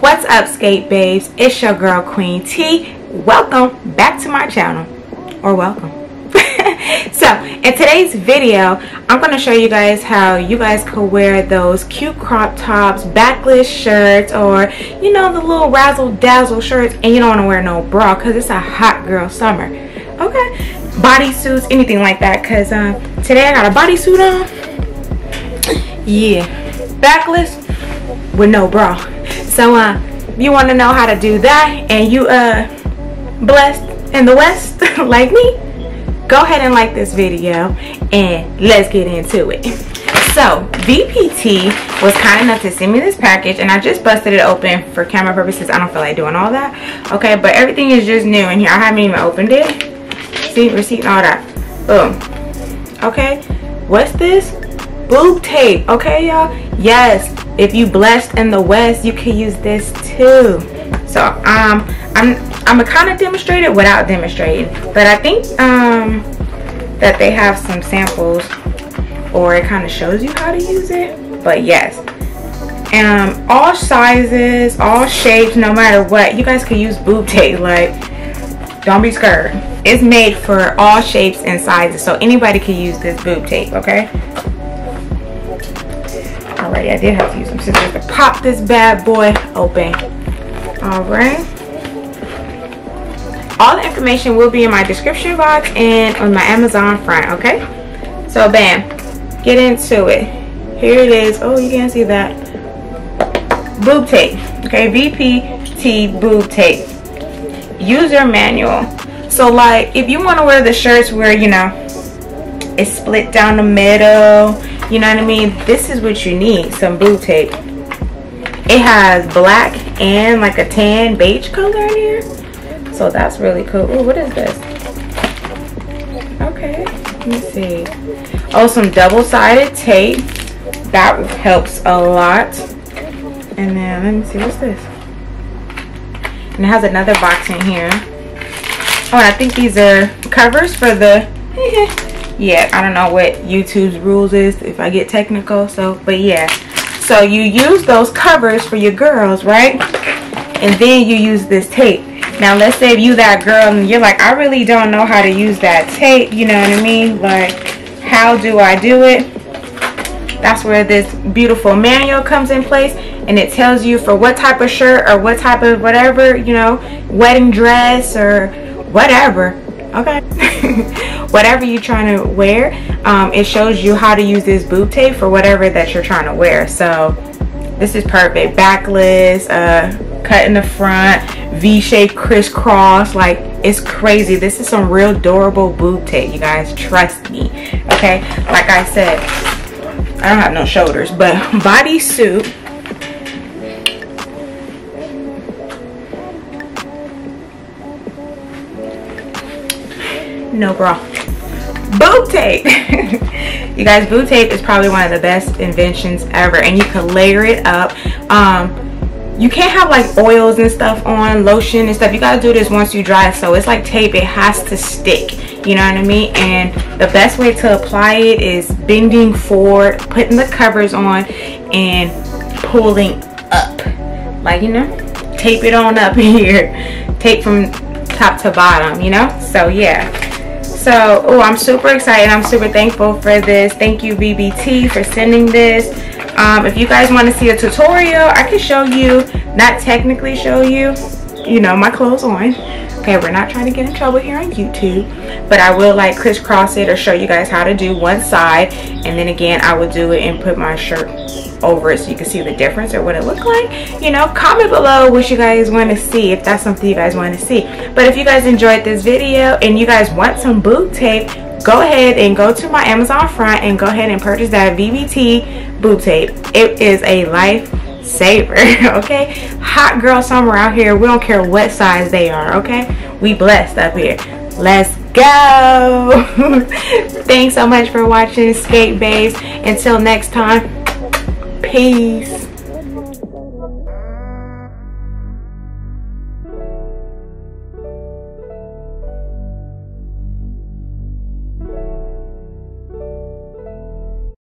What's up skate babes? It's your girl Queen T. Welcome back to my channel. Or welcome. So in today's video I'm going to show you guys how you guys could wear those cute crop tops backless shirts or you know the little razzle dazzle shirts and you don't want to wear no bra because it's a hot girl summer okay? Bodysuits anything like that because uh, today I got a bodysuit on. Yeah backless with no bra. So uh you want to know how to do that and you uh blessed in the west like me go ahead and like this video and let's get into it. So VBT was kind enough to send me this package and I just busted it open for camera purposes. I don't feel like doing all that okay? But everything is just new in here. I haven't even opened it. See receipt and all that. Boom. Okay. What's this? Boob tape. Okay y'all. Yes. If you blessed in the west you can use this too. So um i'm i'm gonna kind of demonstrate it without demonstrating but i think um that they have some samples or it kind of shows you how to use it but yes um all sizes all shapes no matter what you guys can use boob tape like don't be scared it's made for all shapes and sizes so anybody can use this boob tape okay Alrighty, I did have to use some scissors to pop this bad boy open. Alright. All the information will be in my description box and on my Amazon front, okay? So bam, get into it. Here it is. Oh, you can't see that. Boob tape. Okay, VBT boob tape. User manual. So like, if you want to wear the shirts where, you know, it's split down the middle, you know what I mean? This is what you need, some boob tape. It has black and like a tan beige color in here. So that's really cool. Ooh, what is this? Okay, let me see. Oh, some double-sided tape. That helps a lot. And then, let me see, what's this? And it has another box in here. Oh, and I think these are covers for the yeah i don't know what youtube's rules is if i get technical so but yeah so you use those covers for your girls right and then you use this tape now let's say if you that girl and you're like i really don't know how to use that tape you know what i mean? Like how do i do it? That's where this beautiful manual comes in place and it tells you for what type of shirt or what type of whatever you know wedding dress or whatever okay? Whatever you're trying to wear um, it shows you how to use this boob tape for whatever that you're trying to wear. So this is perfect. Backless uh, cut in the front v-shaped crisscross like it's crazy. This is some real durable boob tape you guys trust me okay? Like I said I don't have no shoulders but bodysuit. No bra. Boob tape you guys boob tape is probably one of the best inventions ever and you can layer it up. Um, you can't have like oils and stuff on lotion and stuff. You gotta do this once you dry so it's like tape. It has to stick. You know what i mean? And the best way to apply it is bending forward putting the covers on and pulling up. Like you know tape it on up here. Tape from top to bottom you know? So yeah. So oh i'm super excited. I'm super thankful for this. Thank you vbt for sending this um, if you guys want to see a tutorial i can show you not technically show you you know my clothes on. Okay we're not trying to get in trouble here on youtube but i will like crisscross it or show you guys how to do one side and then again i will do it and put my shirt over it so you can see the difference or what it looked like. You know comment below what you guys want to see if that's something you guys want to see. But if you guys enjoyed this video and you guys want some boot tape go ahead and go to my amazon front and go ahead and purchase that vbt boob tape. It is a life saver okay? Hot girl summer out here. We don't care what size they are okay? We blessed up here. Let's go! Thanks so much for watching skate babes. Until next time Peace.